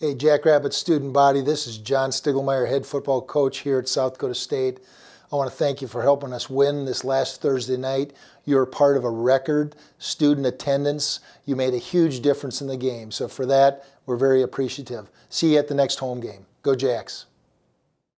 Hey, Jackrabbit student body, this is John Stiegelmeier, head football coach here at South Dakota State. I want to thank you for helping us win this last Thursday night. You're part of a record student attendance. You made a huge difference in the game. So for that, we're very appreciative. See you at the next home game. Go Jacks.